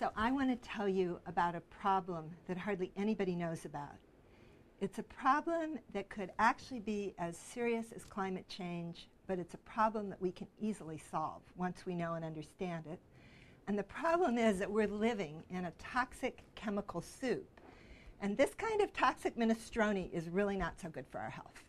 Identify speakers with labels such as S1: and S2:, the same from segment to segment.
S1: So I want to tell you about a problem that hardly anybody knows about. It's a problem that could actually be as serious as climate change, but it's a problem that we can easily solve once we know and understand it. And the problem is that we're living in a toxic chemical soup. And this kind of toxic minestrone is really not so good for our health.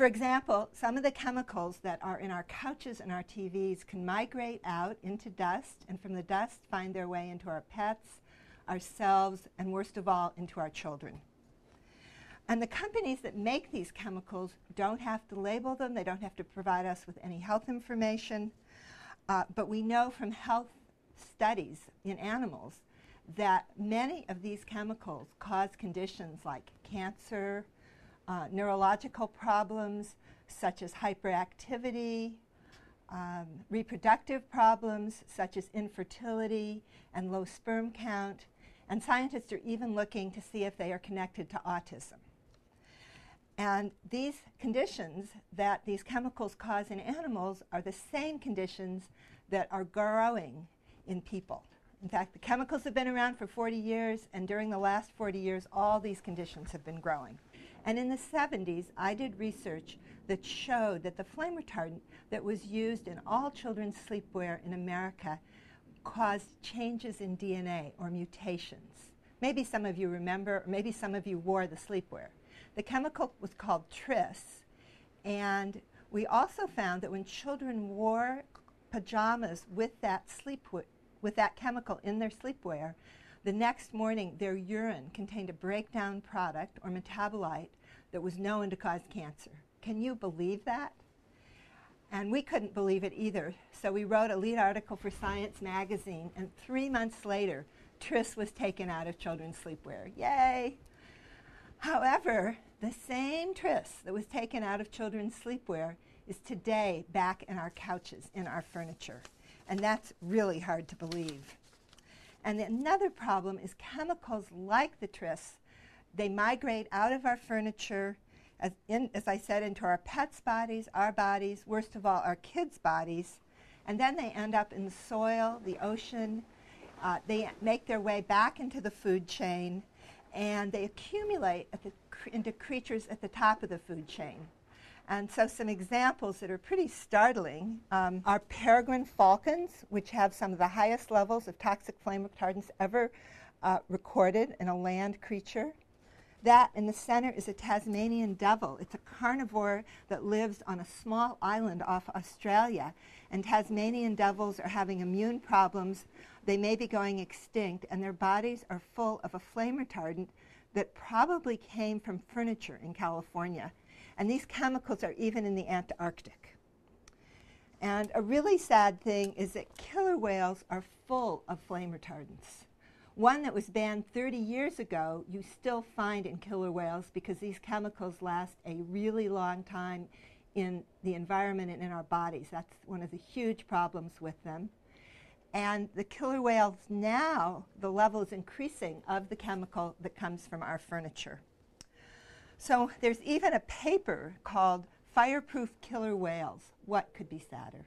S1: For example, some of the chemicals that are in our couches and our TVs can migrate out into dust, and from the dust find their way into our pets, ourselves, and worst of all, into our children. And the companies that make these chemicals don't have to label them, they don't have to provide us with any health information. Uh, but we know from health studies in animals that many of these chemicals cause conditions like cancer, uh, neurological problems such as hyperactivity, um, reproductive problems such as infertility and low sperm count, and scientists are even looking to see if they are connected to autism. And these conditions that these chemicals cause in animals are the same conditions that are growing in people. In fact, the chemicals have been around for 40 years, and during the last 40 years, all these conditions have been growing. And in the 70s, I did research that showed that the flame retardant that was used in all children's sleepwear in America caused changes in DNA or mutations. Maybe some of you remember, or maybe some of you wore the sleepwear. The chemical was called tris, and we also found that when children wore pajamas with that sleep with that chemical in their sleepwear, the next morning their urine contained a breakdown product or metabolite that was known to cause cancer. Can you believe that? And we couldn't believe it either. So we wrote a lead article for Science magazine, and three months later, Tris was taken out of children's sleepwear. Yay! However, the same Tris that was taken out of children's sleepwear is today back in our couches, in our furniture. And that's really hard to believe. And another problem is chemicals like the tris. They migrate out of our furniture, as, in, as I said, into our pets' bodies, our bodies, worst of all, our kids' bodies. And then they end up in the soil, the ocean. Uh, they make their way back into the food chain, and they accumulate the, into creatures at the top of the food chain. And so some examples that are pretty startling um, are peregrine falcons, which have some of the highest levels of toxic flame retardants ever uh, recorded in a land creature. That in the center is a Tasmanian devil. It's a carnivore that lives on a small island off Australia. And Tasmanian devils are having immune problems. They may be going extinct, and their bodies are full of a flame retardant that probably came from furniture in California. And these chemicals are even in the Antarctic. And a really sad thing is that killer whales are full of flame retardants. One that was banned 30 years ago, you still find in killer whales because these chemicals last a really long time in the environment and in our bodies. That's one of the huge problems with them. And the killer whales now, the level is increasing of the chemical that comes from our furniture. So there's even a paper called Fireproof Killer Whales. What could be sadder?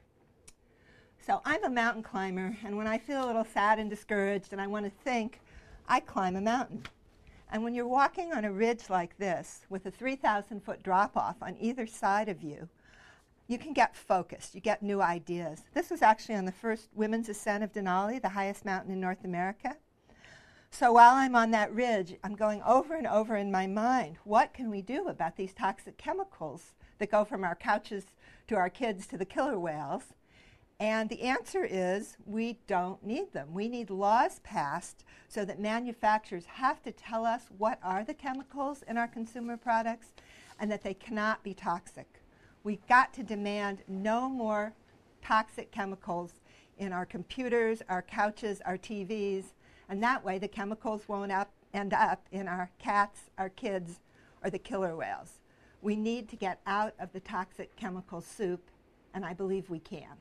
S1: So I'm a mountain climber, and when I feel a little sad and discouraged and I want to think, I climb a mountain. And when you're walking on a ridge like this with a 3,000 foot drop off on either side of you, you can get focused. You get new ideas. This was actually on the first women's ascent of Denali, the highest mountain in North America. So while I'm on that ridge, I'm going over and over in my mind what can we do about these toxic chemicals that go from our couches to our kids to the killer whales? And the answer is we don't need them. We need laws passed so that manufacturers have to tell us what are the chemicals in our consumer products and that they cannot be toxic. We've got to demand no more toxic chemicals in our computers, our couches, our TVs, and that way the chemicals won't up, end up in our cats, our kids, or the killer whales. We need to get out of the toxic chemical soup, and I believe we can.